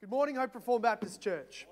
Good morning, Hope Reformed Baptist Church.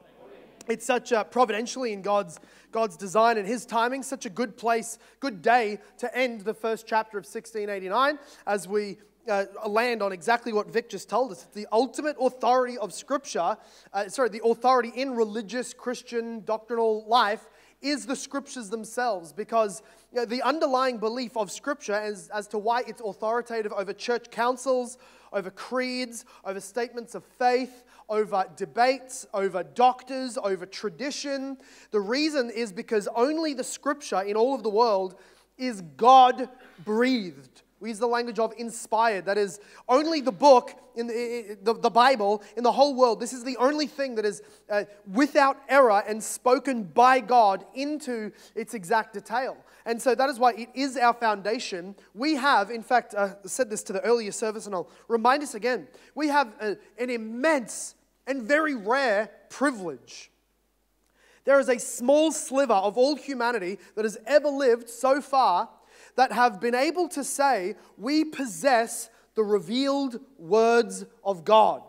It's such a providentially in God's, God's design and His timing, such a good place, good day to end the first chapter of 1689 as we uh, land on exactly what Vic just told us. The ultimate authority of Scripture, uh, sorry, the authority in religious Christian doctrinal life is the Scriptures themselves because you know, the underlying belief of Scripture as, as to why it's authoritative over church councils, over creeds, over statements of faith, over debates, over doctors, over tradition. The reason is because only the scripture in all of the world is God breathed. We use the language of inspired. That is only the book in the, the, the Bible in the whole world. This is the only thing that is uh, without error and spoken by God into its exact detail. And so that is why it is our foundation. We have, in fact, uh, said this to the earlier service, and I'll remind us again. We have a, an immense and very rare privilege. There is a small sliver of all humanity that has ever lived so far that have been able to say, We possess the revealed words of God.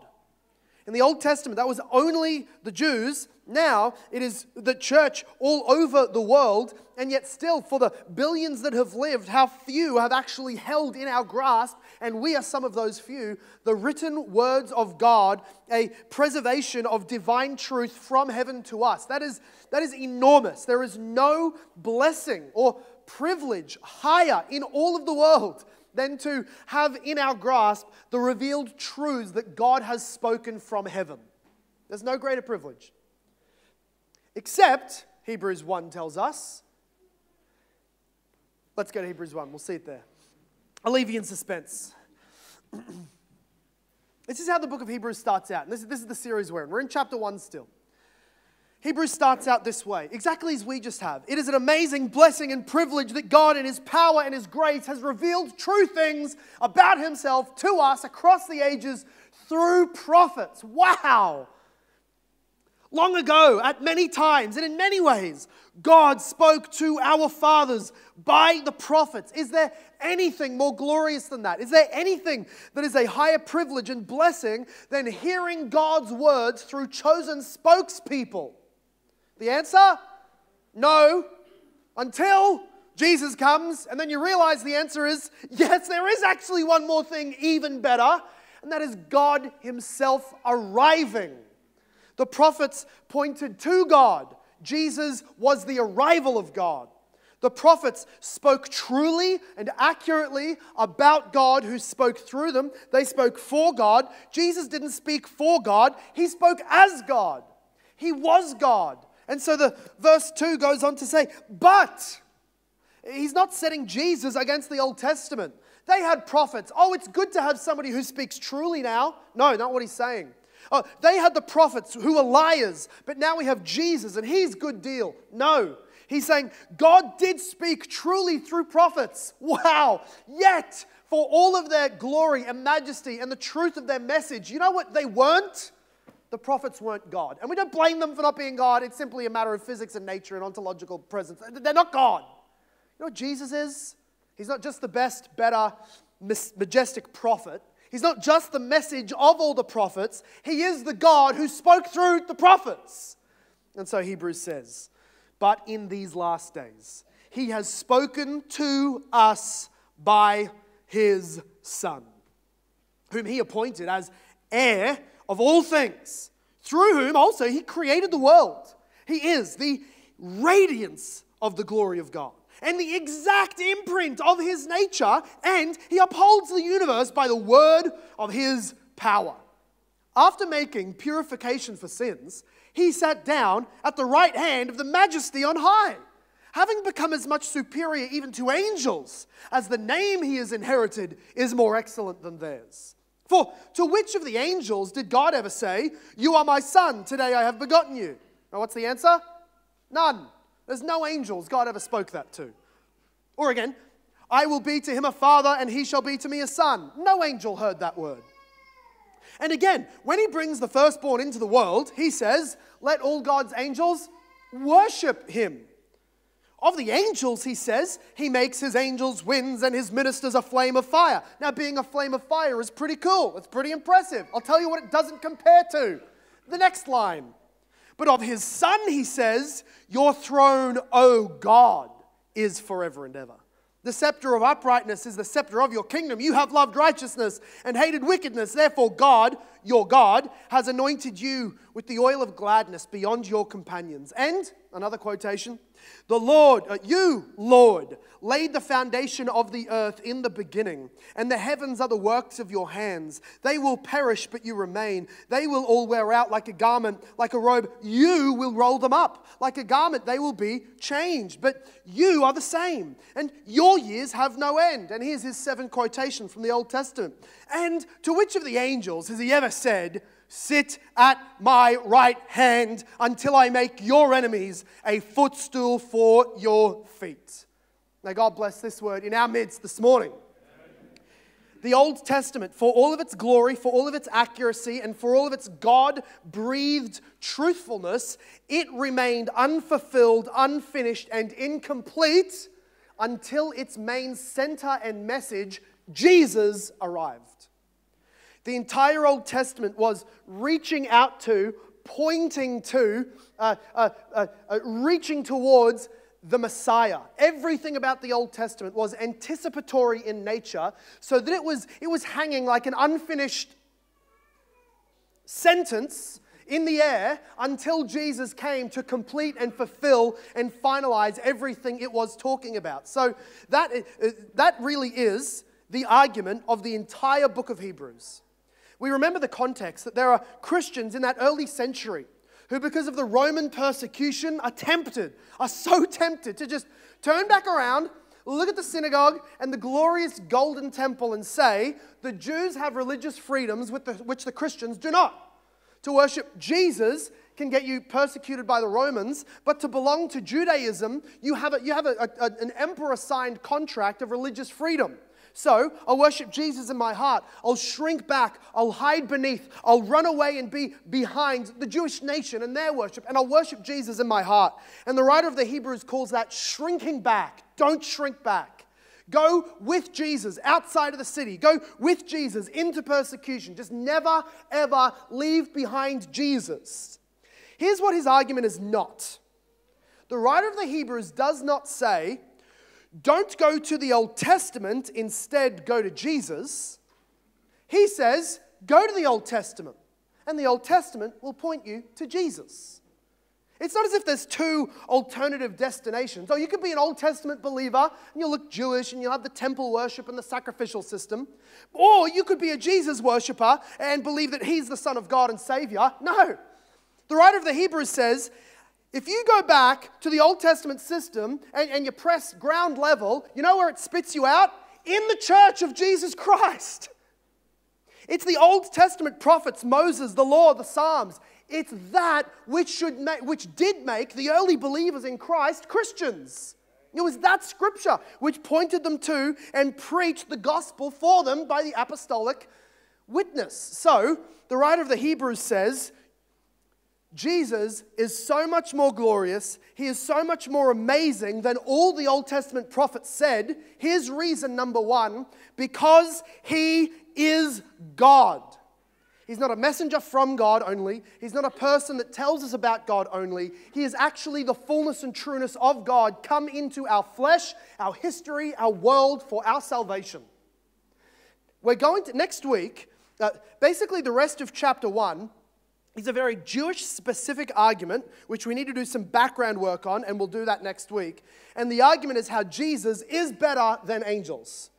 In the Old Testament, that was only the Jews. Now it is the church all over the world, and yet, still, for the billions that have lived, how few have actually held in our grasp, and we are some of those few, the written words of God, a preservation of divine truth from heaven to us. That is, that is enormous. There is no blessing or privilege higher in all of the world than to have in our grasp the revealed truths that God has spoken from heaven. There's no greater privilege. Except, Hebrews 1 tells us. Let's go to Hebrews 1. We'll see it there. I'll leave you in suspense. this is how the book of Hebrews starts out. And this, this is the series we're in. We're in chapter 1 still. Hebrews starts out this way, exactly as we just have. It is an amazing blessing and privilege that God, in His power and His grace, has revealed true things about Himself to us across the ages through prophets. Wow! Long ago, at many times and in many ways, God spoke to our fathers by the prophets. Is there anything more glorious than that? Is there anything that is a higher privilege and blessing than hearing God's words through chosen spokespeople? The answer? No. Until Jesus comes, and then you realize the answer is yes, there is actually one more thing even better, and that is God Himself arriving. The prophets pointed to God. Jesus was the arrival of God. The prophets spoke truly and accurately about God who spoke through them. They spoke for God. Jesus didn't speak for God, he spoke as God. He was God. And so the verse 2 goes on to say, but he's not setting Jesus against the Old Testament. They had prophets. Oh, it's good to have somebody who speaks truly now. No, not what he's saying. Oh, they had the prophets who were liars, but now we have Jesus and he's good deal. No. He's saying God did speak truly through prophets. Wow. Yet, for all of their glory and majesty and the truth of their message, you know what they weren't? the prophets weren't God. And we don't blame them for not being God. It's simply a matter of physics and nature and ontological presence. They're not God. You know what Jesus is? He's not just the best, better, majestic prophet. He's not just the message of all the prophets. He is the God who spoke through the prophets. And so Hebrews says, But in these last days, he has spoken to us by his Son, whom he appointed as heir of all things, through whom also he created the world. He is the radiance of the glory of God and the exact imprint of his nature, and he upholds the universe by the word of his power. After making purification for sins, he sat down at the right hand of the majesty on high, having become as much superior even to angels as the name he has inherited is more excellent than theirs. For to which of the angels did God ever say, You are my son, today I have begotten you? Now, what's the answer? None. There's no angels God ever spoke that to. Or again, I will be to him a father, and he shall be to me a son. No angel heard that word. And again, when he brings the firstborn into the world, he says, Let all God's angels worship him. Of the angels, he says, he makes his angels winds and his ministers a flame of fire. Now, being a flame of fire is pretty cool. It's pretty impressive. I'll tell you what it doesn't compare to The next line. But of his Son, he says, Your throne, O God, is forever and ever. The scepter of uprightness is the scepter of your kingdom. You have loved righteousness and hated wickedness. Therefore, God, your God, has anointed you with the oil of gladness beyond your companions. And, another quotation, the Lord, uh, you, Lord, laid the foundation of the earth in the beginning, and the heavens are the works of your hands. They will perish, but you remain. They will all wear out like a garment, like a robe. You will roll them up. Like a garment, they will be changed. But you are the same, and your years have no end. And here's his seven quotation from the Old Testament. And to which of the angels has he ever said, Sit at my right hand until I make your enemies a footstool for your feet. May God bless this word in our midst this morning. The Old Testament, for all of its glory, for all of its accuracy, and for all of its God breathed truthfulness, it remained unfulfilled, unfinished, and incomplete until its main center and message, Jesus, arrived. The entire Old Testament was reaching out to, pointing to, uh, uh, uh, uh, reaching towards the Messiah. Everything about the Old Testament was anticipatory in nature, so that it was, it was hanging like an unfinished sentence in the air until Jesus came to complete and fulfill and finalize everything it was talking about. So that, uh, that really is the argument of the entire book of Hebrews. We remember the context that there are Christians in that early century who, because of the Roman persecution, are tempted, are so tempted to just turn back around, look at the synagogue and the glorious golden temple and say, the Jews have religious freedoms which the Christians do not. To worship Jesus can get you persecuted by the Romans, but to belong to Judaism, you have, a, you have a, a, an emperor signed contract of religious freedom. So I'll worship Jesus in my heart. I'll shrink back. I'll hide beneath. I'll run away and be behind the Jewish nation and their worship. And I'll worship Jesus in my heart. And the writer of the Hebrews calls that shrinking back. Don't shrink back. Go with Jesus outside of the city. Go with Jesus into persecution. Just never, ever leave behind Jesus. Here's what his argument is not. The writer of the Hebrews does not say, don't go to the Old Testament, instead, go to Jesus. He says, go to the Old Testament, and the Old Testament will point you to Jesus. It's not as if there's two alternative destinations. Oh, you could be an Old Testament believer and you'll look Jewish and you'll have the temple worship and the sacrificial system. Or you could be a Jesus worshiper and believe that he's the Son of God and Savior. No. The writer of the Hebrews says if you go back to the Old Testament system and, and you press ground level, you know where it spits you out? In the church of Jesus Christ. It's the Old Testament prophets, Moses, the law, the Psalms. It's that which, should which did make the early believers in Christ Christians. It was that scripture which pointed them to and preached the gospel for them by the apostolic witness. So, the writer of the Hebrews says, Jesus is so much more glorious. He is so much more amazing than all the Old Testament prophets said. Here's reason number one because he is God. He's not a messenger from God only. He's not a person that tells us about God only. He is actually the fullness and trueness of God come into our flesh, our history, our world for our salvation. We're going to, next week, uh, basically the rest of chapter one is a very Jewish specific argument, which we need to do some background work on, and we'll do that next week. And the argument is how Jesus is better than angels.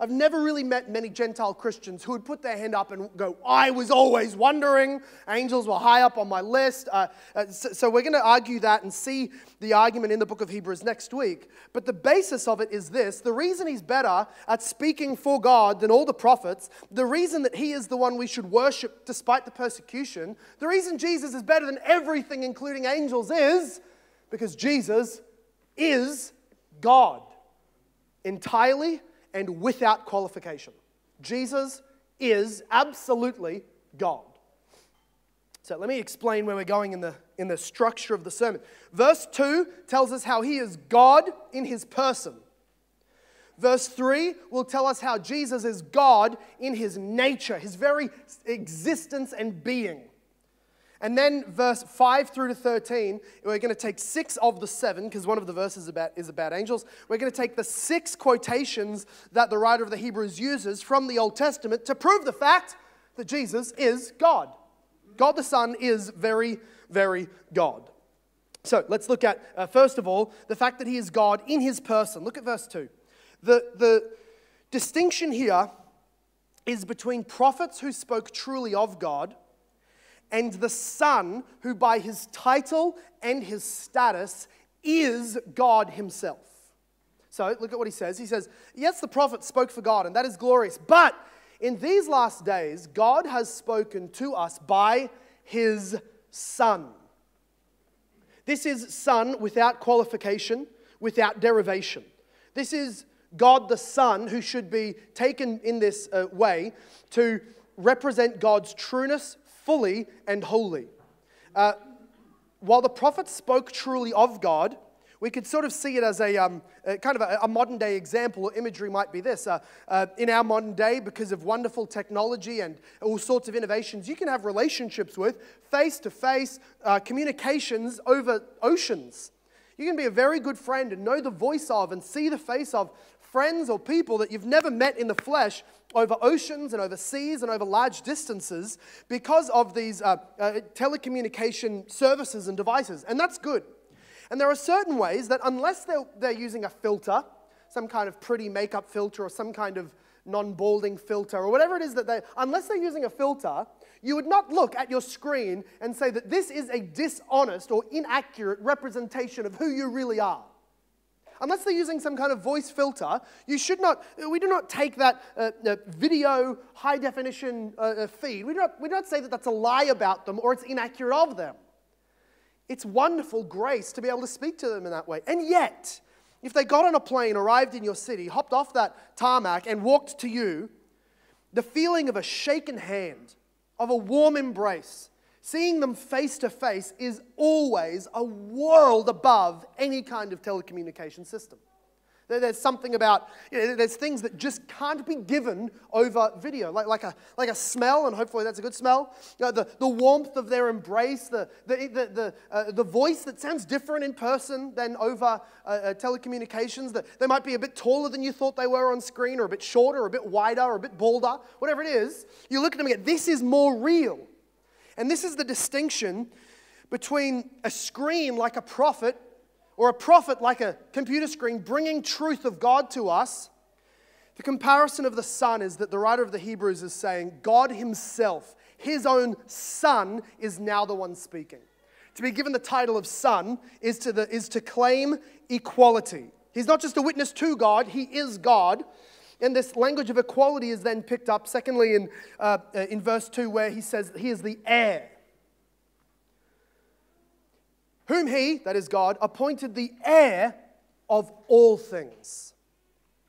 I've never really met many Gentile Christians who would put their hand up and go, I was always wondering. Angels were high up on my list. Uh, uh, so, so, we're going to argue that and see the argument in the book of Hebrews next week. But the basis of it is this the reason he's better at speaking for God than all the prophets, the reason that he is the one we should worship despite the persecution, the reason Jesus is better than everything, including angels, is because Jesus is God entirely and without qualification. Jesus is absolutely God. So let me explain where we're going in the, in the structure of the sermon. Verse 2 tells us how he is God in his person. Verse 3 will tell us how Jesus is God in his nature, his very existence and being. And then verse 5 through to 13, we're going to take six of the seven, because one of the verses about, is about angels. We're going to take the six quotations that the writer of the Hebrews uses from the Old Testament to prove the fact that Jesus is God. God the Son is very, very God. So let's look at, uh, first of all, the fact that he is God in his person. Look at verse 2. The, the distinction here is between prophets who spoke truly of God and the Son, who by his title and his status is God himself. So look at what he says. He says, Yes, the prophet spoke for God, and that is glorious. But in these last days, God has spoken to us by his Son. This is Son without qualification, without derivation. This is God the Son who should be taken in this uh, way to represent God's trueness, fully and wholly. Uh, while the prophets spoke truly of God, we could sort of see it as a, um, a kind of a, a, modern day example or imagery might be this. Uh, uh, in our modern day, because of wonderful technology and all sorts of innovations, you can have relationships with face to face communications over oceans. You can be a very good friend and know the voice of and see the face of friends or people that you've never met in the flesh over oceans and over seas and over large distances because of these uh, uh, telecommunication services and devices. And that's good. And there are certain ways that, unless they're, they're using a filter, some kind of pretty makeup filter or some kind of non balding filter or whatever it is that they, unless they're using a filter, you would not look at your screen and say that this is a dishonest or inaccurate representation of who you really are unless they're using some kind of voice filter, you should not, we do not take that uh, uh, video high definition uh, uh, feed, we do, not, we do not say that that's a lie about them or it's inaccurate of them. It's wonderful grace to be able to speak to them in that way. And yet, if they got on a plane, arrived in your city, hopped off that tarmac, and walked to you, the feeling of a shaken hand, of a warm embrace, Seeing them face to face is always a world above any kind of telecommunication system. There's something about, you know, there's things that just can't be given over video, like, like, a, like a smell, and hopefully that's a good smell. You know, the, the warmth of their embrace, the, the, the, the, uh, the voice that sounds different in person than over uh, uh, telecommunications. That they might be a bit taller than you thought they were on screen, or a bit shorter, or a bit wider, or a bit balder, whatever it is. You look at them and go, this is more real. And this is the distinction between a screen like a prophet or a prophet like a computer screen bringing truth of God to us. The comparison of the Son is that the writer of the Hebrews is saying God Himself, His own Son, is now the one speaking. To be given the title of Son is to, the, is to claim equality. He's not just a witness to God, He is God. And this language of equality is then picked up, secondly, in, uh, uh, in verse 2, where he says he is the heir. Whom he, that is God, appointed the heir of all things.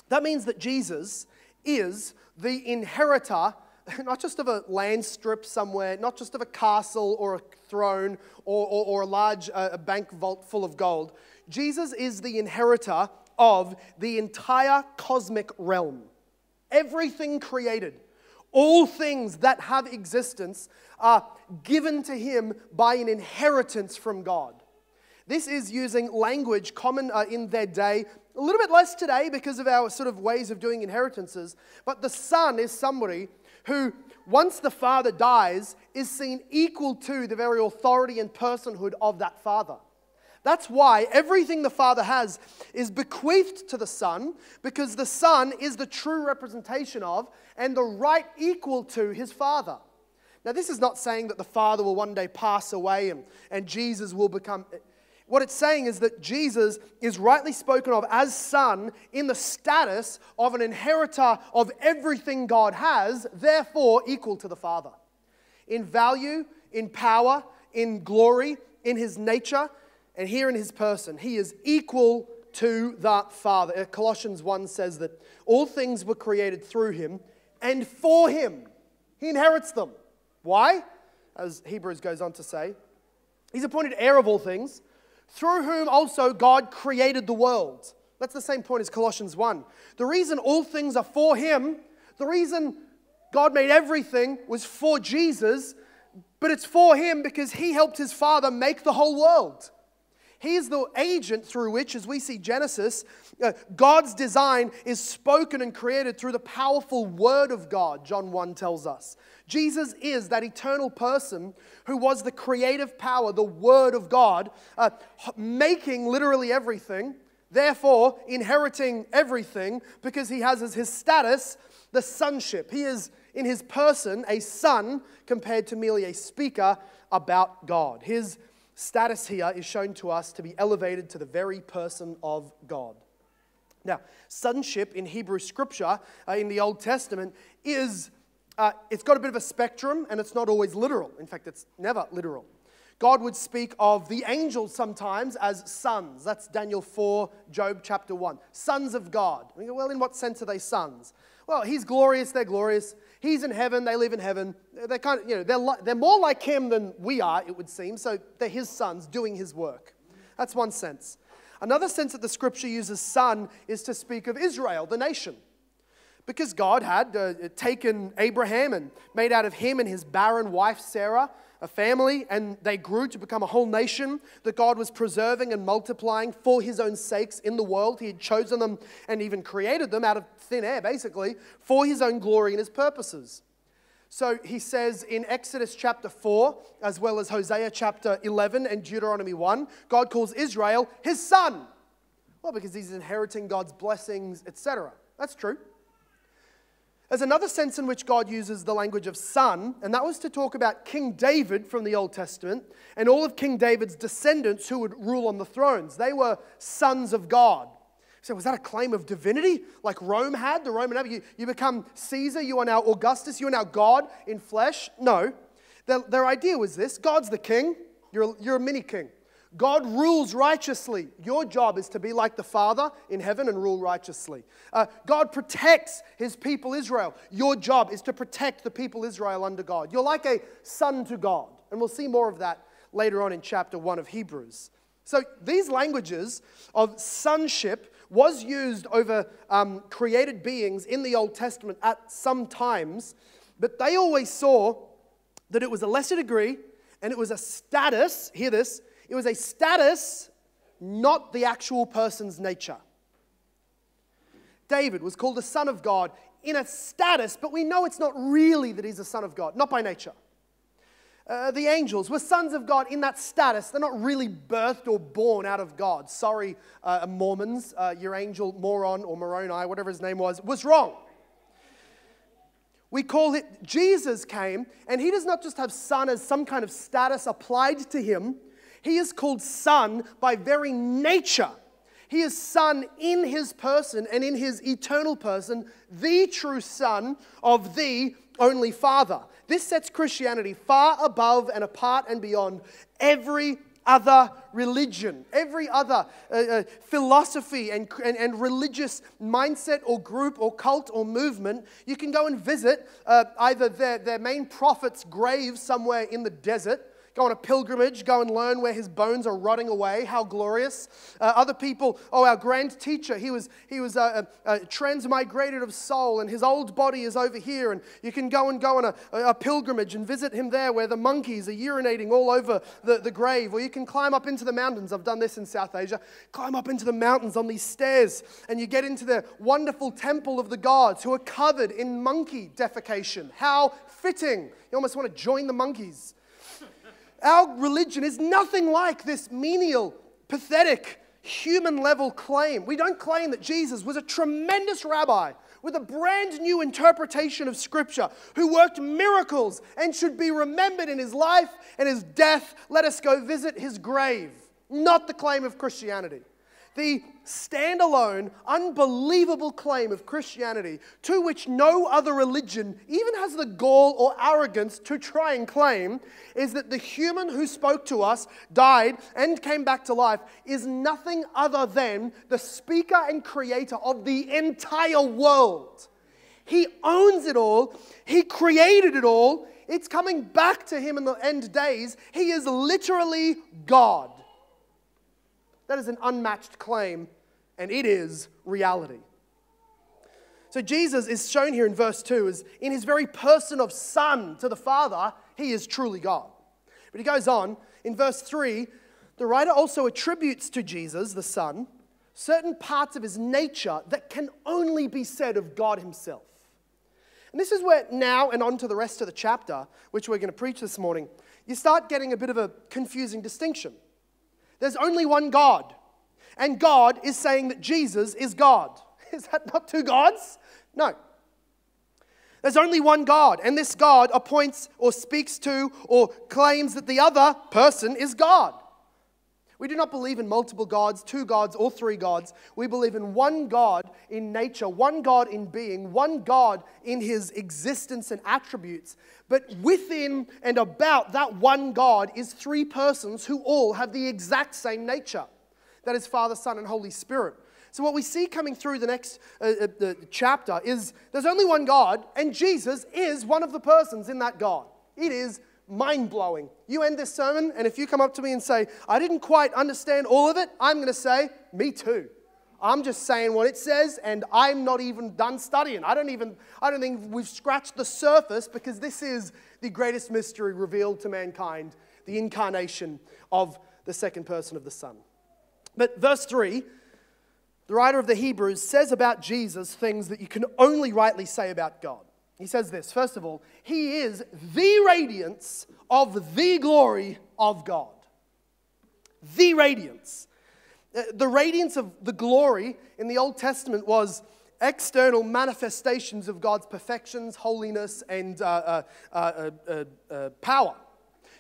That means that Jesus is the inheritor, not just of a land strip somewhere, not just of a castle or a throne or, or, or a large uh, bank vault full of gold. Jesus is the inheritor of the entire cosmic realm. Everything created, all things that have existence, are given to him by an inheritance from God. This is using language common uh, in their day, a little bit less today because of our sort of ways of doing inheritances. But the son is somebody who, once the father dies, is seen equal to the very authority and personhood of that father. That's why everything the Father has is bequeathed to the Son, because the Son is the true representation of and the right equal to his Father. Now, this is not saying that the Father will one day pass away and, and Jesus will become. What it's saying is that Jesus is rightly spoken of as Son in the status of an inheritor of everything God has, therefore equal to the Father. In value, in power, in glory, in his nature, and here in his person, he is equal to the Father. Uh, Colossians 1 says that all things were created through him and for him. He inherits them. Why? As Hebrews goes on to say, he's appointed heir of all things, through whom also God created the world. That's the same point as Colossians 1. The reason all things are for him, the reason God made everything was for Jesus, but it's for him because he helped his father make the whole world. He is the agent through which, as we see Genesis, uh, God's design is spoken and created through the powerful Word of God, John 1 tells us. Jesus is that eternal person who was the creative power, the Word of God, uh, making literally everything, therefore inheriting everything because he has as his status the sonship. He is, in his person, a son compared to merely a speaker about God. His status here is shown to us to be elevated to the very person of God. Now, sonship in Hebrew scripture uh, in the Old Testament is, uh, it's got a bit of a spectrum and it's not always literal. In fact, it's never literal. God would speak of the angels sometimes as sons. That's Daniel 4, Job chapter 1. Sons of God. We go, well, in what sense are they sons? Well, he's glorious, they're glorious. He's in heaven, they live in heaven. They're kind of, you know, they're, li- they're more like him than we are, it would seem. So they're his sons doing his work. That's one sense. Another sense that the scripture uses son is to speak of Israel, the nation. Because God had uh, taken Abraham and made out of him and his barren wife Sarah a family, and they grew to become a whole nation that God was preserving and multiplying for his own sakes in the world. He had chosen them and even created them out of thin air, basically, for his own glory and his purposes. So he says in Exodus chapter 4, as well as Hosea chapter 11 and Deuteronomy 1, God calls Israel his son. Well, because he's inheriting God's blessings, etc. That's true. There's another sense in which God uses the language of son, and that was to talk about King David from the Old Testament and all of King David's descendants who would rule on the thrones. They were sons of God. So, was that a claim of divinity like Rome had? The Roman Empire? You, you become Caesar, you are now Augustus, you are now God in flesh? No. Their, their idea was this God's the king, you're, you're a mini king. God rules righteously. Your job is to be like the Father in heaven and rule righteously. Uh, God protects his people Israel. Your job is to protect the people Israel under God. You're like a son to God. And we'll see more of that later on in chapter 1 of Hebrews. So these languages of sonship was used over um, created beings in the Old Testament at some times, but they always saw that it was a lesser degree and it was a status, hear this, it was a status, not the actual person's nature. David was called the Son of God in a status, but we know it's not really that he's a Son of God, not by nature. Uh, the angels were sons of God in that status. They're not really birthed or born out of God. Sorry, uh, Mormons, uh, your angel Moron or Moroni, whatever his name was, was wrong. We call it Jesus came, and he does not just have son as some kind of status applied to him, he is called Son by very nature. He is Son in his person and in his eternal person, the true Son of the only Father. This sets Christianity far above and apart and beyond every other religion, every other uh, uh, philosophy and, and, and, religious mindset or group or cult or movement. You can go and visit uh, either their, their main prophet's grave somewhere in the desert go on a pilgrimage, go and learn where his bones are rotting away. How glorious. Uh, other people, oh, our grand teacher, he was, he was uh, uh, uh, transmigrated of soul, and his old body is over here. And you can go and go on a, a pilgrimage and visit him there where the monkeys are urinating all over the, the grave. Or you can climb up into the mountains. I've done this in South Asia. Climb up into the mountains on these stairs, and you get into the wonderful temple of the gods who are covered in monkey defecation. How fitting. You almost want to join the monkeys. Our religion is nothing like this menial, pathetic, human level claim. We don't claim that Jesus was a tremendous rabbi with a brand new interpretation of Scripture who worked miracles and should be remembered in his life and his death. Let us go visit his grave. Not the claim of Christianity the standalone, unbelievable claim of Christianity to which no other religion even has the gall or arrogance to try and claim is that the human who spoke to us, died, and came back to life is nothing other than the speaker and creator of the entire world. He owns it all, He created it all. It's coming back to Him in the end days. He is literally God. That is an unmatched claim, and it is reality. So Jesus is shown here in verse 2 as in his very person of Son to the Father, he is truly God. But he goes on in verse 3 the writer also attributes to Jesus, the Son, certain parts of his nature that can only be said of God himself. And this is where now and on to the rest of the chapter, which we're going to preach this morning, you start getting a bit of a confusing distinction. There's only one God, and God is saying that Jesus is God. Is that not two gods? No. There's only one God, and this God appoints or speaks to or claims that the other person is God. We do not believe in multiple gods, two gods, or three gods. We believe in one God in nature, one God in being, one God in his existence and attributes. But within and about that one God is three persons who all have the exact same nature. That is Father, Son, and Holy Spirit. So, what we see coming through the next uh, uh, chapter is there's only one God, and Jesus is one of the persons in that God. It is mind blowing. You end this sermon, and if you come up to me and say, I didn't quite understand all of it, I'm going to say, Me too. I'm just saying what it says, and I'm not even done studying. I don't even, I don't think we've scratched the surface because this is the greatest mystery revealed to mankind the incarnation of the second person of the Son. But verse 3 the writer of the Hebrews says about Jesus things that you can only rightly say about God. He says this first of all, He is the radiance of the glory of God. The radiance. Uh, the radiance of the glory in the Old Testament was external manifestations of God's perfections, holiness, and uh, uh, uh, uh, uh power.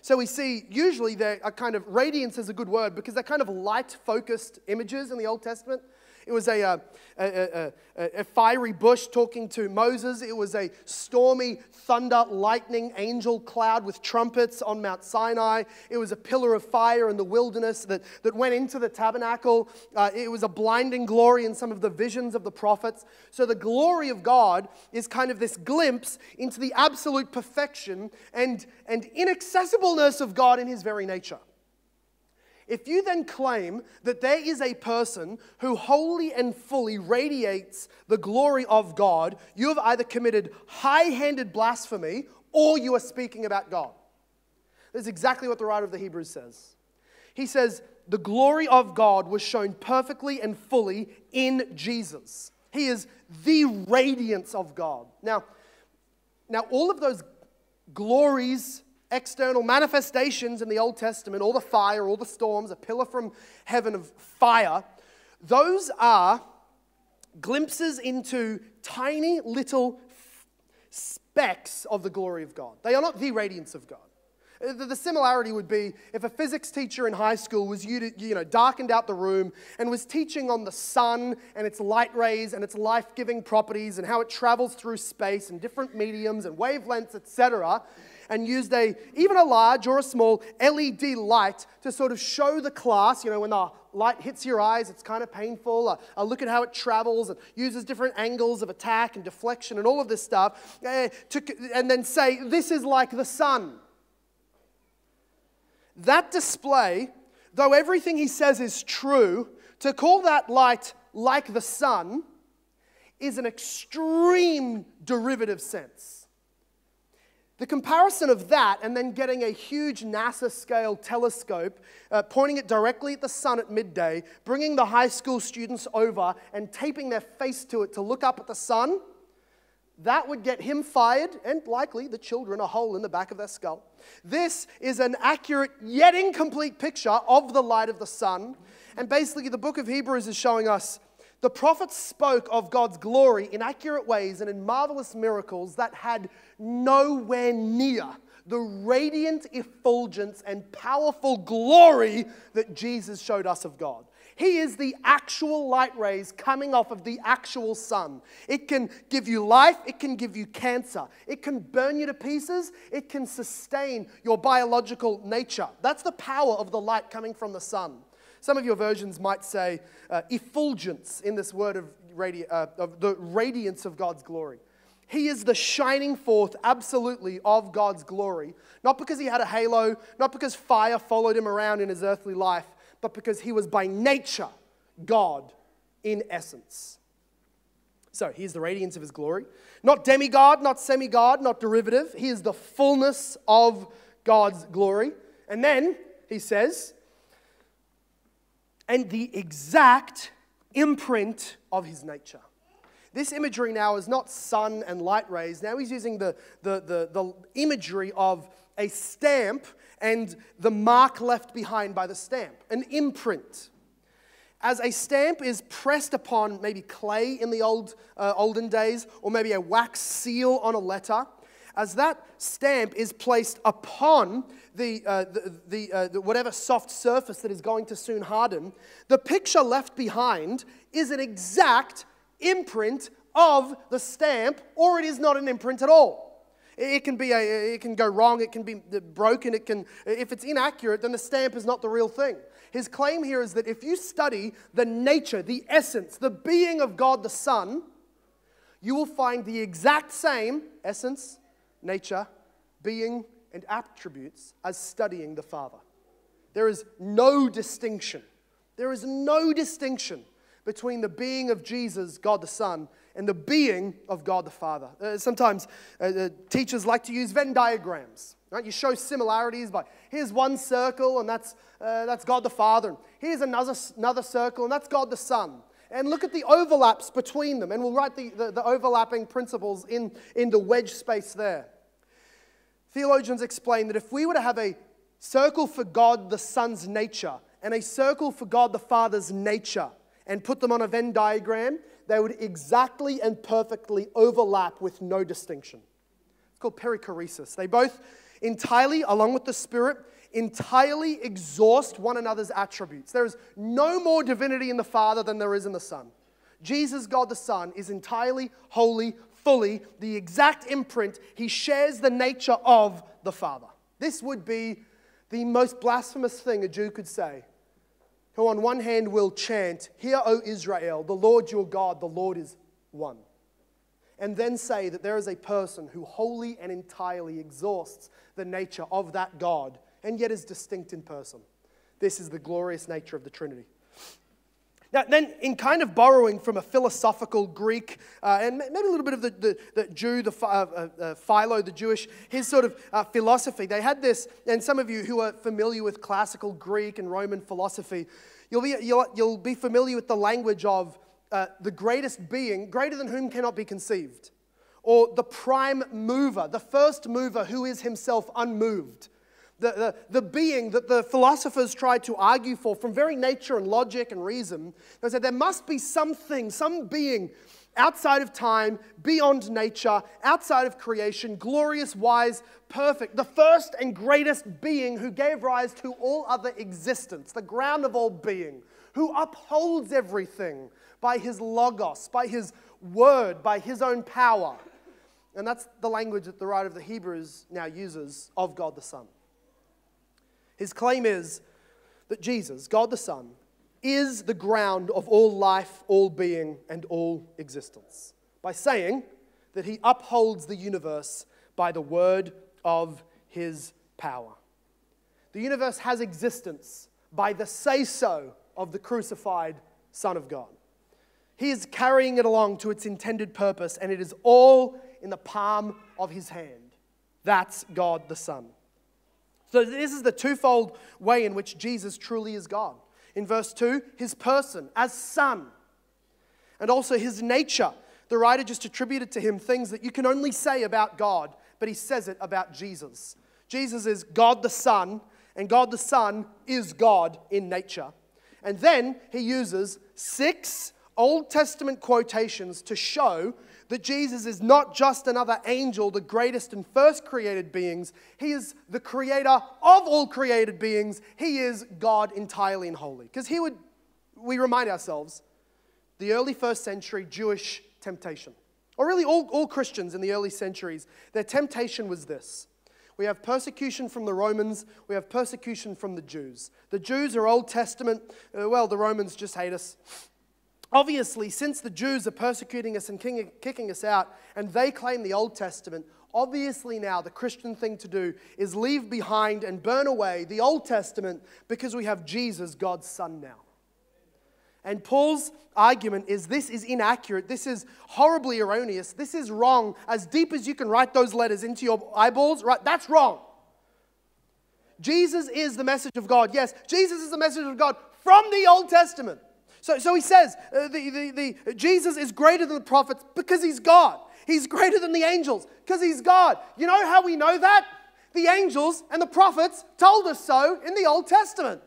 So we see usually they're a kind of radiance is a good word because they're kind of light focused images in the Old Testament. It was a, uh, a, a, a, fiery bush talking to Moses. It was a stormy thunder, lightning, angel cloud with trumpets on Mount Sinai. It was a pillar of fire in the wilderness that, that went into the tabernacle. Uh, it was a blinding glory in some of the visions of the prophets. So the glory of God is kind of this glimpse into the absolute perfection and, and inaccessibleness of God in his very nature. If you then claim that there is a person who wholly and fully radiates the glory of God, you have either committed high handed blasphemy or you are speaking about God. That's exactly what the writer of the Hebrews says. He says, The glory of God was shown perfectly and fully in Jesus. He is the radiance of God. Now, now all of those glories external manifestations in the Old Testament, all the fire, all the storms, a pillar from heaven of fire, those are glimpses into tiny little specks of the glory of God. They are not the radiance of God. The similarity would be if a physics teacher in high school was you know darkened out the room and was teaching on the sun and its light rays and its life-giving properties and how it travels through space and different mediums and wavelengths, etc and used a, even a large or a small LED light to sort of show the class, you know, when the light hits your eyes, it's kind of painful. Uh, look at how it travels and uses different angles of attack and deflection and all of this stuff, uh, to, and then say, this is like the sun. That display, though everything he says is true, to call that light like the sun is an extreme derivative sense. The comparison of that and then getting a huge NASA scale telescope, uh, pointing it directly at the sun at midday, bringing the high school students over and taping their face to it to look up at the sun, that would get him fired and likely the children a hole in the back of their skull. This is an accurate yet incomplete picture of the light of the sun. And basically, the book of Hebrews is showing us the prophets spoke of God's glory in accurate ways and in marvelous miracles that had nowhere near the radiant effulgence and powerful glory that Jesus showed us of God. He is the actual light rays coming off of the actual sun. It can give you life, it can give you cancer, it can burn you to pieces, it can sustain your biological nature. That's the power of the light coming from the sun. Some of your versions might say uh, effulgence in this word of, radi- uh, of the radiance of God's glory. He is the shining forth, absolutely, of God's glory. Not because he had a halo, not because fire followed him around in his earthly life, but because he was by nature God in essence. So he is the radiance of his glory. Not demigod, not semigod, not derivative. He is the fullness of God's glory. And then he says, and the exact imprint of his nature. This imagery now is not sun and light rays. Now he's using the, the, the, the, imagery of a stamp and the mark left behind by the stamp, an imprint. As a stamp is pressed upon maybe clay in the old, uh, olden days, or maybe a wax seal on a letter, as that stamp is placed upon the, uh, the, the, uh, the, whatever soft surface that is going to soon harden, the picture left behind is an exact imprint of the stamp, or it is not an imprint at all. It can be a, it can go wrong, it can be broken, it can, if it's inaccurate, then the stamp is not the real thing. His claim here is that if you study the nature, the essence, the being of God the Son, you will find the exact same essence, nature, being, and attributes as studying the Father. There is no distinction. There is no distinction between the being of Jesus, God the Son, and the being of God the Father. Uh, sometimes uh, uh, teachers like to use Venn diagrams. Right? You show similarities by here's one circle, and that's, uh, that's God the Father. And here's another, another circle, and that's God the Son. And look at the overlaps between them, and we'll write the, the, the overlapping principles in, in the wedge space there. Theologians explain that if we were to have a circle for God the Son's nature and a circle for God the Father's nature and put them on a Venn diagram, they would exactly and perfectly overlap with no distinction. It's called perichoresis. They both entirely, along with the Spirit, entirely exhaust one another's attributes. There is no more divinity in the Father than there is in the Son. Jesus, God the Son, is entirely holy, fully the exact imprint. He shares the nature of the Father. This would be the most blasphemous thing a Jew could say, who on one hand will chant, Hear, O Israel, the Lord your God, the Lord is one. And then say that there is a person who wholly and entirely exhausts the nature of that God and yet is distinct in person. This is the glorious nature of the Trinity. Now, then, in kind of borrowing from a philosophical Greek uh, and maybe a little bit of the, the, the Jew, the uh, uh, uh, Philo, the Jewish, his sort of uh, philosophy, they had this, and some of you who are familiar with classical Greek and Roman philosophy, you'll be, you'll, you'll be familiar with the language of uh, the greatest being, greater than whom cannot be conceived, or the prime mover, the first mover who is himself unmoved the, the, the being that the philosophers tried to argue for from very nature and logic and reason. They said there must be something, some being outside of time, beyond nature, outside of creation, glorious, wise, perfect, the first and greatest being who gave rise to all other existence, the ground of all being, who upholds everything by his logos, by his word, by his own power. And that's the language that the writer of the Hebrews now uses of God the Son. His claim is that Jesus, God the Son, is the ground of all life, all being, and all existence by saying that he upholds the universe by the word of his power. The universe has existence by the say so of the crucified Son of God. He is carrying it along to its intended purpose, and it is all in the palm of his hand. That's God the Son. So, this is the twofold way in which Jesus truly is God. In verse 2, his person as Son, and also his nature. The writer just attributed to him things that you can only say about God, but he says it about Jesus. Jesus is God the Son, and God the Son is God in nature. And then he uses six Old Testament quotations to show that Jesus is not just another angel, the greatest and first created beings. He is the creator of all created beings. He is God entirely and holy. Because he would, we remind ourselves, the early first century Jewish temptation, or really all, all Christians in the early centuries, their temptation was this. We have persecution from the Romans. We have persecution from the Jews. The Jews are Old Testament. Uh, well, the Romans just hate us. Obviously, since the Jews are persecuting us and kicking us out, and they claim the Old Testament, obviously now the Christian thing to do is leave behind and burn away the Old Testament because we have Jesus, God's Son, now. And Paul's argument is this is inaccurate. This is horribly erroneous. This is wrong. As deep as you can write those letters into your eyeballs, right? That's wrong. Jesus is the message of God. Yes, Jesus is the message of God from the Old Testament. So, so he says uh, the, the, the, Jesus is greater than the prophets because he's God. He's greater than the angels because he's God. You know how we know that? The angels and the prophets told us so in the Old Testament.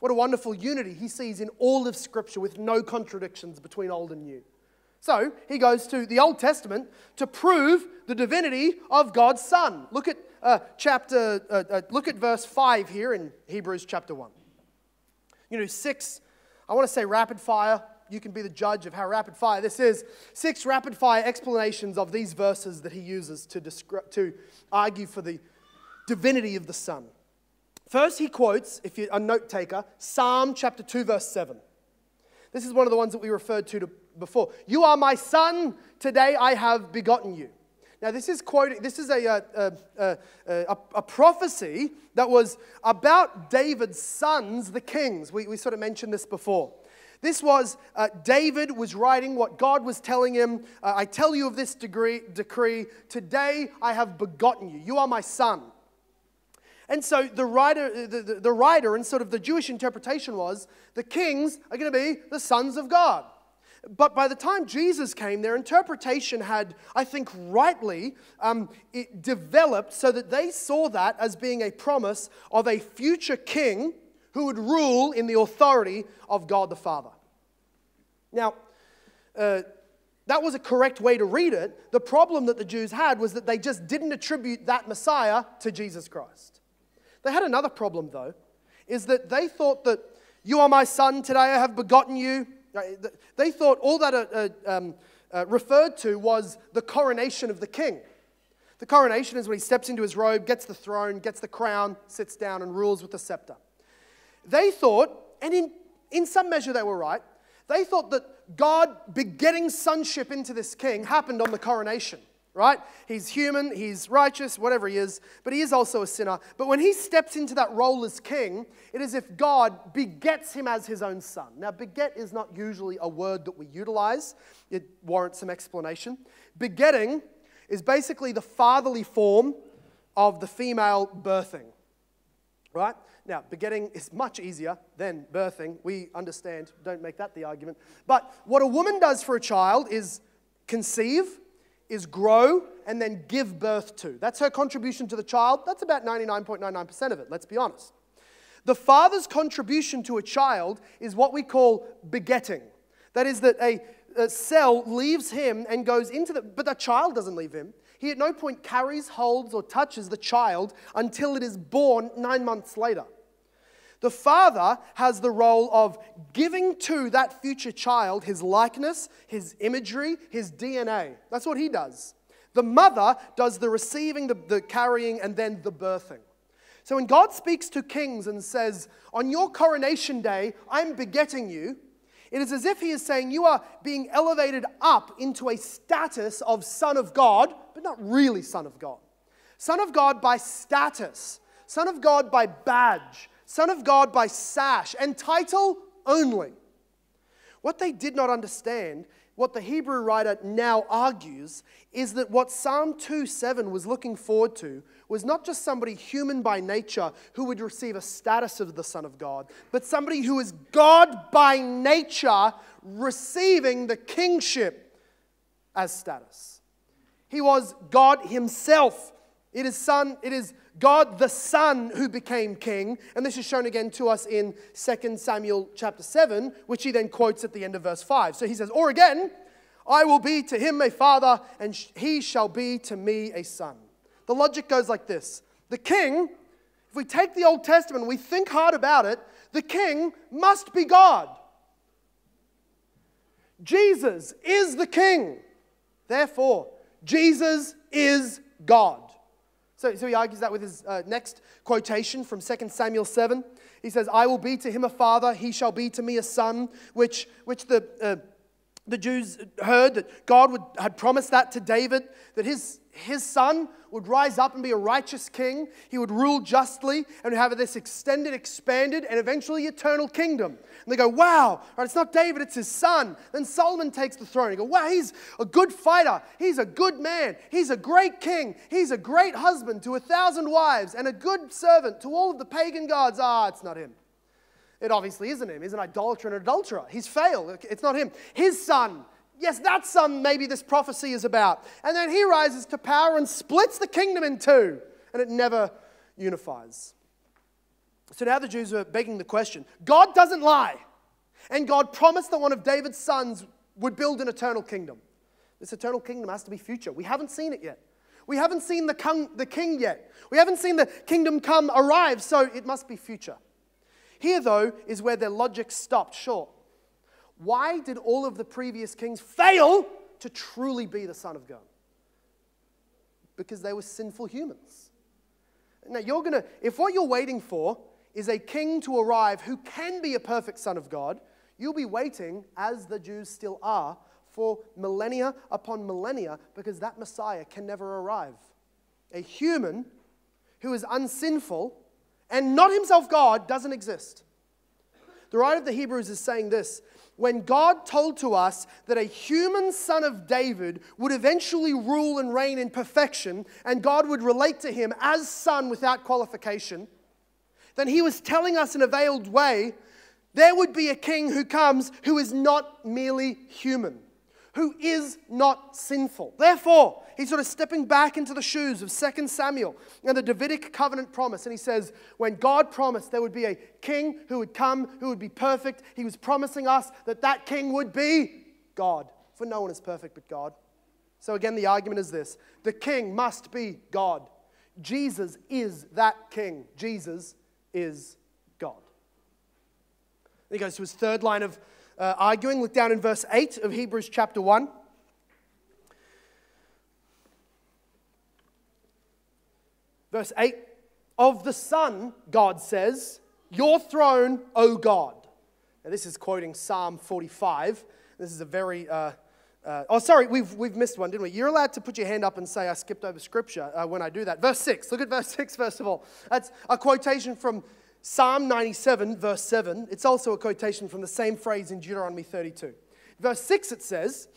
What a wonderful unity he sees in all of Scripture with no contradictions between old and new. So he goes to the Old Testament to prove the divinity of God's Son. Look at uh, chapter, uh, uh, look at verse 5 here in Hebrews chapter 1. You know, six, I want to say rapid fire. You can be the judge of how rapid fire this is. Six rapid fire explanations of these verses that he uses to, descri- to argue for the divinity of the Son. First, he quotes, if you're a note taker, Psalm chapter 2, verse 7. This is one of the ones that we referred to, to before. You are my son, today I have begotten you. Now, this is quoting, this is a, a, a, a, a prophecy that was about David's sons, the kings. We, we sort of mentioned this before. This was uh, David was writing what God was telling him. Uh, I tell you of this degree, decree, today I have begotten you. You are my son. And so the writer, uh, the, the, the writer and sort of the Jewish interpretation was the kings are going to be the sons of God. But by the time Jesus came, their interpretation had, I think, rightly um, it developed so that they saw that as being a promise of a future king who would rule in the authority of God the Father. Now, uh, that was a correct way to read it. The problem that the Jews had was that they just didn't attribute that Messiah to Jesus Christ. They had another problem, though, is that they thought that you are my son, today I have begotten you. They thought all that uh, uh, um, uh, referred to was the coronation of the king. The coronation is when he steps into his robe, gets the throne, gets the crown, sits down, and rules with the scepter. They thought, and in, in some measure they were right, they thought that God begetting sonship into this king happened on the coronation right? He's human, he's righteous, whatever he is, but he is also a sinner. But when he steps into that role as king, it is if God begets him as his own son. Now, beget is not usually a word that we utilize, it warrants some explanation. Begetting is basically the fatherly form of the female birthing, right? Now, begetting is much easier than birthing. We understand, don't make that the argument. But what a woman does for a child is conceive, is grow and then give birth to. That's her contribution to the child. That's about 99.99% of it, let's be honest. The father's contribution to a child is what we call begetting. That is, that a, a cell leaves him and goes into the, but the child doesn't leave him. He at no point carries, holds, or touches the child until it is born nine months later. The father has the role of giving to that future child his likeness, his imagery, his DNA. That's what he does. The mother does the receiving, the, the carrying, and then the birthing. So when God speaks to kings and says, On your coronation day, I'm begetting you, it is as if he is saying, You are being elevated up into a status of Son of God, but not really Son of God. Son of God by status, Son of God by badge, Son of God by sash and title only. What they did not understand, what the Hebrew writer now argues, is that what Psalm 2 7 was looking forward to was not just somebody human by nature who would receive a status of the Son of God, but somebody who is God by nature receiving the kingship as status. He was God Himself. It is Son, it is God the Son who became king, and this is shown again to us in 2 Samuel chapter 7, which he then quotes at the end of verse 5. So he says, Or again, I will be to him a father, and he shall be to me a son. The logic goes like this The king, if we take the Old Testament and we think hard about it, the king must be God. Jesus is the king. Therefore, Jesus is God. So, so he argues that with his uh, next quotation from 2 Samuel 7. He says, I will be to him a father, he shall be to me a son, which, which the, uh, the Jews heard that God would, had promised that to David, that his, his son would rise up and be a righteous king. He would rule justly and have this extended, expanded, and eventually eternal kingdom. And they go, wow, right, it's not David, it's his son. Then Solomon takes the throne. You go, wow, he's a good fighter. He's a good man. He's a great king. He's a great husband to a thousand wives and a good servant to all of the pagan gods. Ah, it's not him. It obviously isn't him. He's an idolater and an adulterer. He's failed. It's not him. His son, yes, that son maybe this prophecy is about. And then he rises to power and splits the kingdom in two, and it never unifies. So now the Jews are begging the question God doesn't lie, and God promised that one of David's sons would build an eternal kingdom. This eternal kingdom has to be future. We haven't seen it yet. We haven't seen the, king, the king yet. We haven't seen the kingdom come arrive, so it must be future. Here, though, is where their logic stopped short. Why did all of the previous kings fail to truly be the Son of God? Because they were sinful humans. Now, you're going to, if what you're waiting for is a king to arrive who can be a perfect Son of God, you'll be waiting, as the Jews still are, for millennia upon millennia because that Messiah can never arrive. A human who is unsinful and not himself God doesn't exist. The writer of the Hebrews is saying this when God told to us that a human son of David would eventually rule and reign in perfection, and God would relate to him as son without qualification, then he was telling us in a veiled way there would be a king who comes who is not merely human who is not sinful. Therefore, he's sort of stepping back into the shoes of 2 Samuel and the Davidic covenant promise. And he says, when God promised there would be a king who would come, who would be perfect, he was promising us that that king would be God. For no one is perfect but God. So again, the argument is this the king must be God. Jesus is that king. Jesus is God. he goes to his third line of uh, arguing. Look down in verse 8 of Hebrews chapter 1. Verse 8 Of the Son, God says, Your throne, O God. Now, this is quoting Psalm 45. This is a very. Uh, uh, oh, sorry, we've, we've missed one, didn't we? You're allowed to put your hand up and say, I skipped over scripture uh, when I do that. Verse 6. Look at verse 6, first of all. That's a quotation from Psalm 97, verse 7, it's also a quotation from the same phrase in Deuteronomy 32. Verse 6, it says,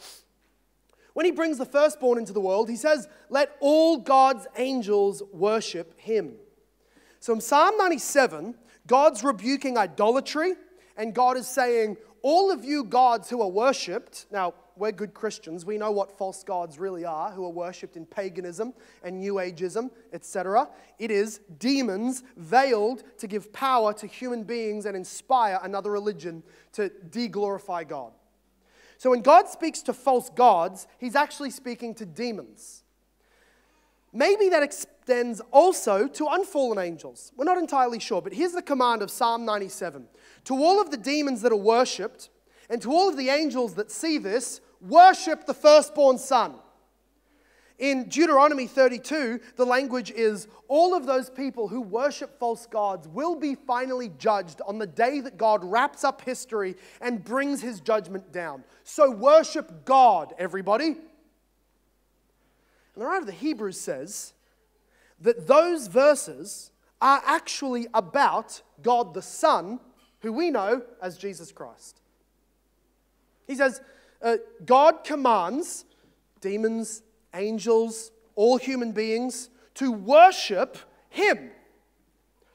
When he brings the firstborn into the world, he says, Let all God's angels worship him. So in Psalm 97, God's rebuking idolatry, and God is saying, All of you gods who are worshipped, now, we're good Christians. We know what false gods really are, who are worshipped in paganism and New Ageism, etc. It is demons veiled to give power to human beings and inspire another religion to de-glorify God. So when God speaks to false gods, he's actually speaking to demons. Maybe that extends also to unfallen angels. We're not entirely sure, but here's the command of Psalm 97 To all of the demons that are worshipped, and to all of the angels that see this, worship the firstborn son. In Deuteronomy 32, the language is all of those people who worship false gods will be finally judged on the day that God wraps up history and brings his judgment down. So worship God, everybody. The writer of the Hebrews says that those verses are actually about God the Son, who we know as Jesus Christ. He says, uh, God commands demons, angels, all human beings to worship Him.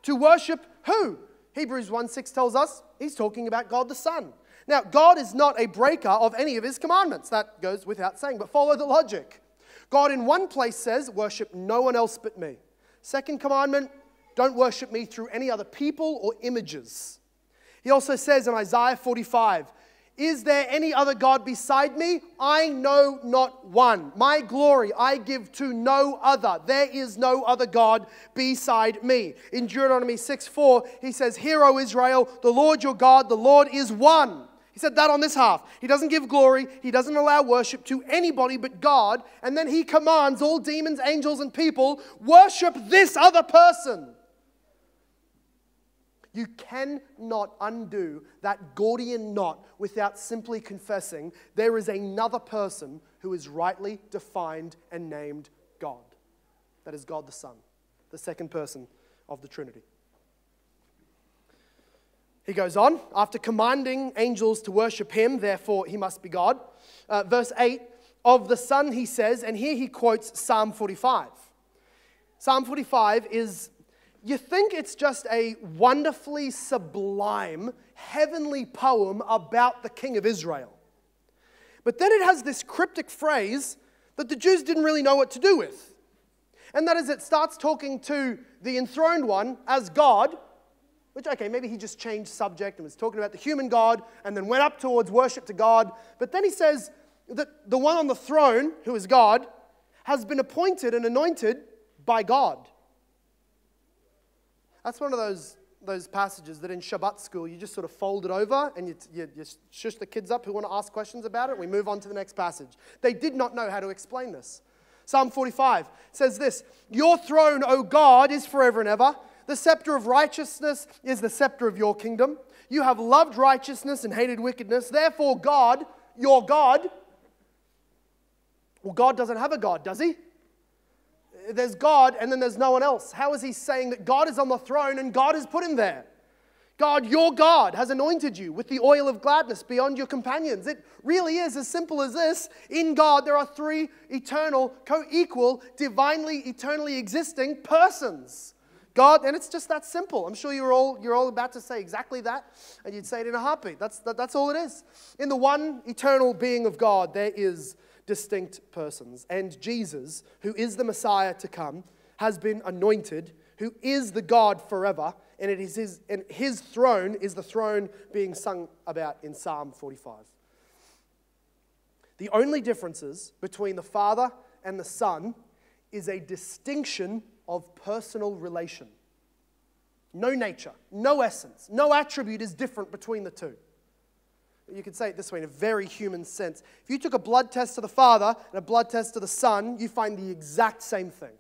To worship who? Hebrews 1 6 tells us he's talking about God the Son. Now, God is not a breaker of any of his commandments. That goes without saying, but follow the logic. God, in one place, says, Worship no one else but me. Second commandment, don't worship me through any other people or images. He also says in Isaiah 45, is there any other God beside me? I know not one. My glory I give to no other. There is no other God beside me. In Deuteronomy 6 4, he says, Hear, O Israel, the Lord your God, the Lord is one. He said that on this half. He doesn't give glory, he doesn't allow worship to anybody but God, and then he commands all demons, angels, and people worship this other person. You cannot undo that Gordian knot without simply confessing there is another person who is rightly defined and named God. That is God the Son, the second person of the Trinity. He goes on, after commanding angels to worship him, therefore he must be God. Uh, verse 8 of the Son, he says, and here he quotes Psalm 45. Psalm 45 is you think it's just a wonderfully sublime, heavenly poem about the king of Israel. But then it has this cryptic phrase that the Jews didn't really know what to do with. And that is, it starts talking to the enthroned one as God, which, okay, maybe he just changed subject and was talking about the human God and then went up towards worship to God. But then he says that the one on the throne, who is God, has been appointed and anointed by God. That's one of those, those passages that in Shabbat school you just sort of fold it over and you, you, you shush the kids up who want to ask questions about it. We move on to the next passage. They did not know how to explain this. Psalm 45 says this Your throne, O God, is forever and ever. The scepter of righteousness is the scepter of your kingdom. You have loved righteousness and hated wickedness. Therefore, God, your God, well, God doesn't have a God, does he? there's God and then there's no one else. How is he saying that God is on the throne and God has put him there? God, your God, has anointed you with the oil of gladness beyond your companions. It really is as simple as this. In God, there are three eternal, co equal, divinely, eternally existing persons. God, and it's just that simple. I'm sure you're all, you're all about to say exactly that, and you'd say it in a heartbeat. That's, that, that's all it is. In the one eternal being of God, there is distinct persons. And Jesus, who is the Messiah to come, has been anointed, who is the God forever, and it is his, and his throne is the throne being sung about in Psalm 45. The only differences between the Father and the Son is a distinction of personal relation. No nature, no essence, no attribute is different between the two. You could say it this way in a very human sense. If you took a blood test to the Father and a blood test to the Son, you find the exact same thing.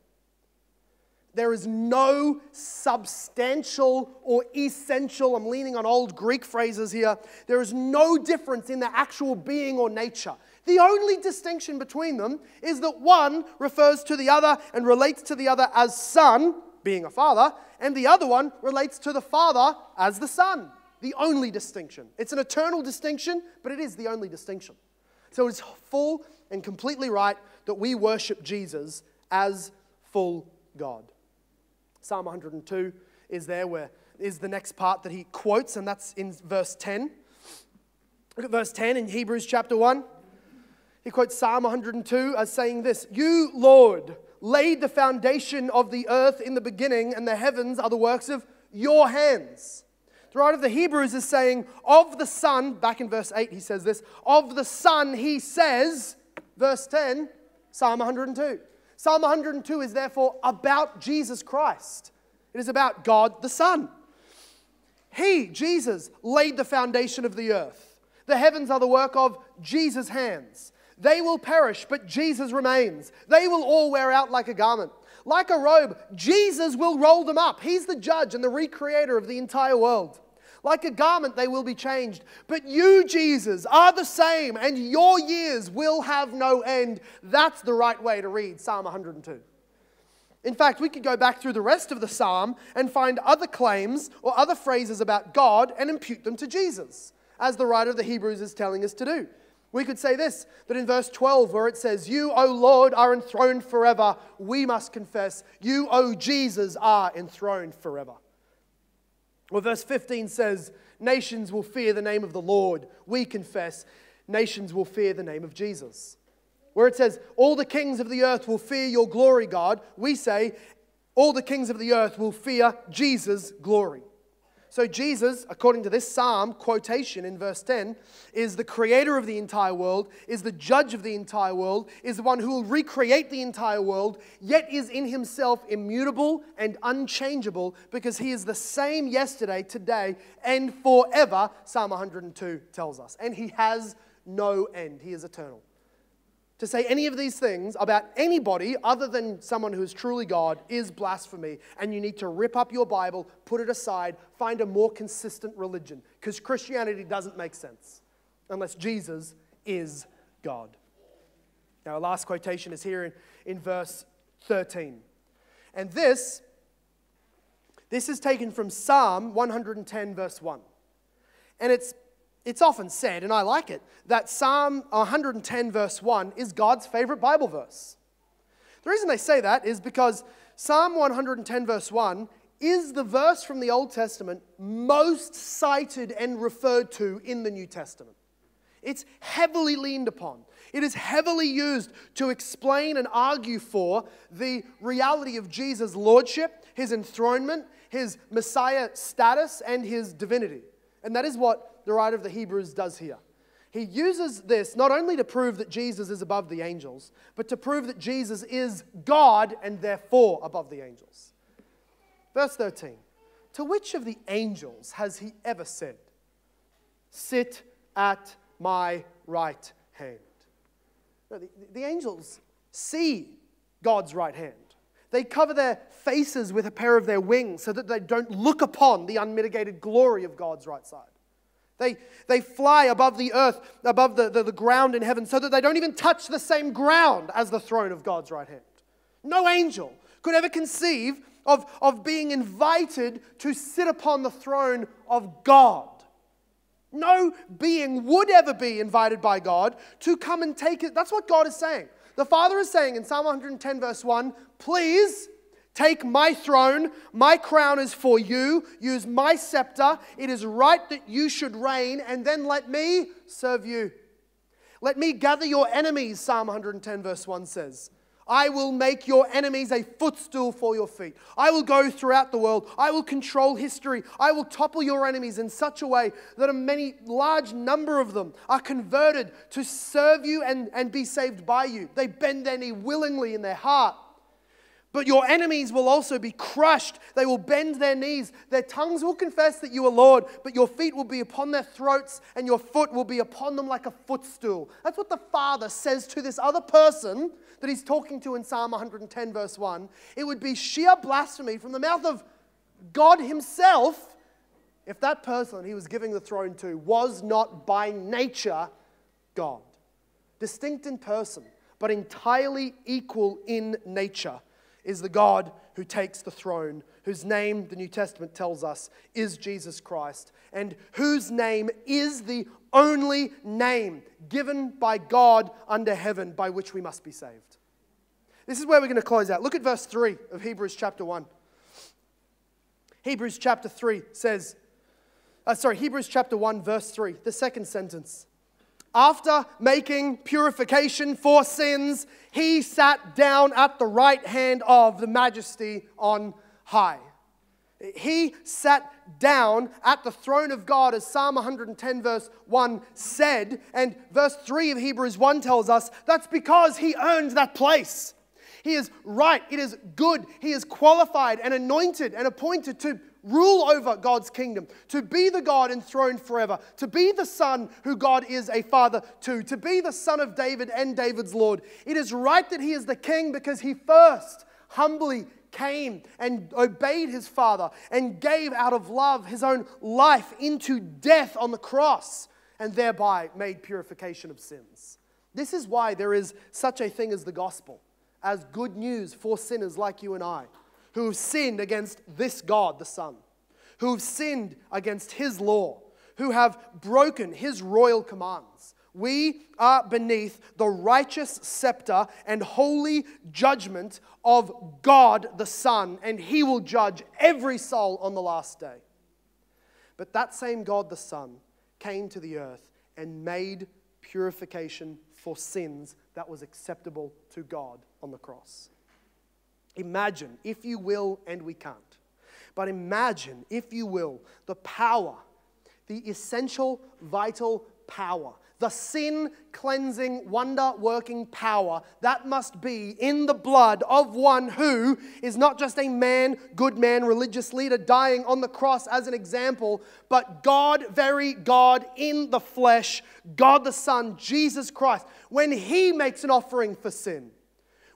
There is no substantial or essential, I'm leaning on old Greek phrases here, there is no difference in the actual being or nature. The only distinction between them is that one refers to the other and relates to the other as son, being a father, and the other one relates to the father as the son the only distinction. It's an eternal distinction, but it is the only distinction. So it's full and completely right that we worship Jesus as full God. Psalm 102 is there where is the next part that he quotes, and that's in verse 10. Look at verse 10 in Hebrews chapter 1. He quotes Psalm 102 as saying this You, Lord, laid the foundation of the earth in the beginning, and the heavens are the works of your hands. The writer of the Hebrews is saying, of the Son, back in verse 8, he says this, of the Son, he says, verse 10, Psalm 102. Psalm 102 is therefore about Jesus Christ. It is about God the Son. He, Jesus, laid the foundation of the earth. The heavens are the work of Jesus' hands. They will perish, but Jesus remains. They will all wear out like a garment. Like a robe, Jesus will roll them up. He's the judge and the recreator of the entire world. Like a garment, they will be changed. But you, Jesus, are the same, and your years will have no end. That's the right way to read Psalm 102. In fact, we could go back through the rest of the psalm and find other claims or other phrases about God and impute them to Jesus, as the writer of the Hebrews is telling us to do. We could say this that in verse 12, where it says, You, O Lord, are enthroned forever, we must confess, You, O Jesus, are enthroned forever. Well, verse 15 says, Nations will fear the name of the Lord. We confess, nations will fear the name of Jesus. Where it says, All the kings of the earth will fear your glory, God, we say, All the kings of the earth will fear Jesus' glory. So, Jesus, according to this psalm quotation in verse 10, is the creator of the entire world, is the judge of the entire world, is the one who will recreate the entire world, yet is in himself immutable and unchangeable because he is the same yesterday, today, and forever, Psalm 102 tells us. And he has no end, he is eternal. To say any of these things about anybody other than someone who is truly God is blasphemy. And you need to rip up your Bible, put it aside, find a more consistent religion. Because Christianity doesn't make sense unless Jesus is God. Now, our last quotation is here in, in verse 13. And this, this is taken from Psalm 110, verse 1. And it's, it's often said, and I like it, that Psalm 110, verse 1 is God's favorite Bible verse. The reason they say that is because Psalm 110, verse 1 is the verse from the Old Testament most cited and referred to in the New Testament. It's heavily leaned upon. It is heavily used to explain and argue for the reality of Jesus' lordship, his enthronement, his Messiah status, and his divinity. And that is what the writer of the Hebrews does here. He uses this not only to prove that Jesus is above the angels, but to prove that Jesus is God and therefore above the angels. Verse 13 To which of the angels has he ever said, Sit at my right hand. No, the, the angels see God's right hand. They cover their faces with a pair of their wings so that they don't look upon the unmitigated glory of God's right side. They, they fly above the earth, above the, the, the, ground in heaven, so that they don't even touch the same ground as the throne of God's right hand. No angel could ever conceive of, of being invited to sit upon the throne of God. No being would ever be invited by God to come and take it. That's what God is saying. The Father is saying in Psalm 110, verse 1 Please take my throne. My crown is for you. Use my scepter. It is right that you should reign, and then let me serve you. Let me gather your enemies, Psalm 110, verse 1 says. I will make your enemies a footstool for your feet. I will go throughout the world. I will control history. I will topple your enemies in such a way that a many large number of them are converted to serve you and, and be saved by you. They bend their knee willingly in their heart. But your enemies will also be crushed. They will bend their knees. Their tongues will confess that you are Lord, but your feet will be upon their throats, and your foot will be upon them like a footstool. That's what the Father says to this other person that he's talking to in Psalm 110, verse 1. It would be sheer blasphemy from the mouth of God Himself if that person he was giving the throne to was not by nature God. Distinct in person, but entirely equal in nature is the God who takes the throne, whose name, the New Testament tells us, is Jesus Christ, and whose name is the only name given by God under heaven by which we must be saved. This is where we're going to close out. Look at verse 3 of Hebrews chapter 1. Hebrews chapter 3 says, uh, sorry, Hebrews chapter 1, verse 3, the second sentence. After making purification for sins, he sat down at the right hand of the majesty on high. He sat down at the throne of God, as Psalm 110, verse 1 said. And verse 3 of Hebrews 1 tells us that's because he earned that place. He is right, it is good, he is qualified and anointed and appointed to rule over God's kingdom, to be the God enthroned forever, to be the Son who God is a father to, to be the Son of David and David's Lord. It is right that he is the king because he first humbly came and obeyed his father and gave out of love his own life into death on the cross and thereby made purification of sins. This is why there is such a thing as the gospel, as good news for sinners like you and I who have sinned against this God, the Son, who have sinned against His law, who have broken His royal commands. We are beneath the righteous scepter and holy judgment of God the Son, and He will judge every soul on the last day. But that same God the Son came to the earth and made purification for sins that was acceptable to God on the cross. Imagine, if you will, and we can't, but imagine, if you will, the power, the essential, vital power the sin cleansing, wonder working power that must be in the blood of one who is not just a man, good man, religious leader dying on the cross as an example, but God, very God in the flesh, God the Son, Jesus Christ, when He makes an offering for sin,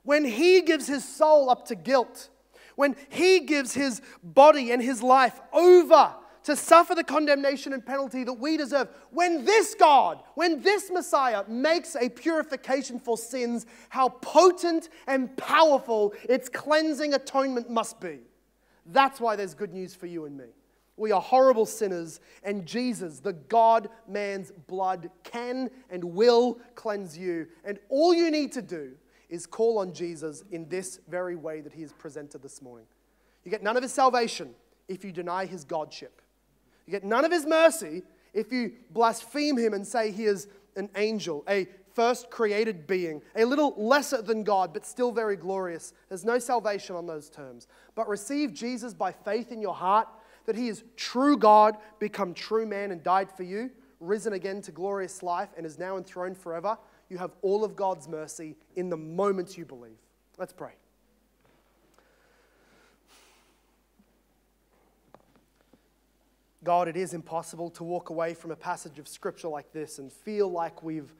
when He gives His soul up to guilt, when He gives His body and His life over to suffer the condemnation and penalty that we deserve. When this God, when this Messiah makes a purification for sins, how potent and powerful its cleansing atonement must be. That's why there's good news for you and me. We are horrible sinners, and Jesus, the God man's blood, can and will cleanse you. And all you need to do is call on Jesus in this very way that he is presented this morning. You get none of his salvation if you deny his Godship. You get none of his mercy if you blaspheme him and say he is an angel, a first created being, a little lesser than God, but still very glorious. There's no salvation on those terms. But receive Jesus by faith in your heart that he is true God, become true man, and died for you, risen again to glorious life, and is now enthroned forever. You have all of God's mercy in the moment you believe. Let's pray. God, it is impossible to walk away from a passage of scripture like this and feel like we've,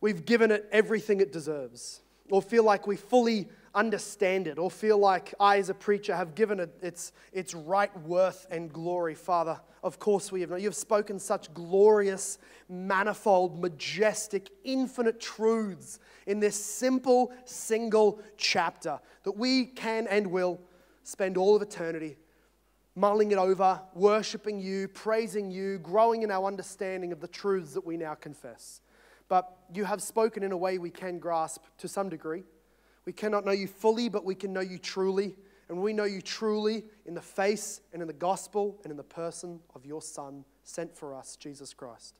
we've given it everything it deserves, or feel like we fully understand it, or feel like I, as a preacher, have given it its, its right worth and glory. Father, of course we have not. You have spoken such glorious, manifold, majestic, infinite truths in this simple, single chapter that we can and will spend all of eternity mulling it over, worshiping you, praising you, growing in our understanding of the truths that we now confess. But you have spoken in a way we can grasp to some degree. We cannot know you fully, but we can know you truly. And we know you truly in the face and in the gospel and in the person of your Son sent for us, Jesus Christ.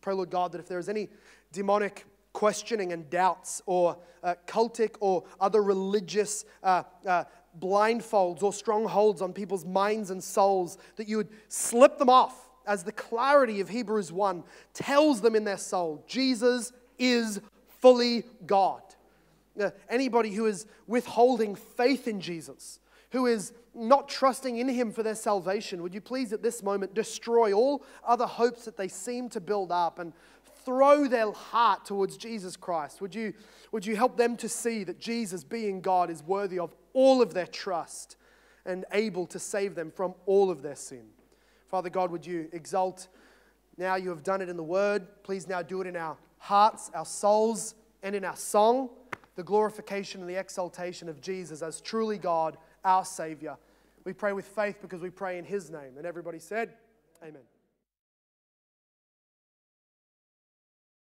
Pray, Lord God, that if there is any demonic questioning and doubts or uh, cultic or other religious uh, uh, blindfolds or strongholds on people's minds and souls, that you would slip them off as the clarity of Hebrews 1 tells them in their soul Jesus is fully God. Uh, anybody who is withholding faith in Jesus, who is not trusting in Him for their salvation, would you please at this moment destroy all other hopes that they seem to build up and throw their heart towards Jesus Christ? Would you, would you help them to see that Jesus, being God, is worthy of all of their trust and able to save them from all of their sin? Father God, would you exalt now you have done it in the word. Please now do it in our hearts, our souls, and in our song. The glorification and the exaltation of Jesus as truly God, our Savior. We pray with faith because we pray in His name. And everybody said, Amen.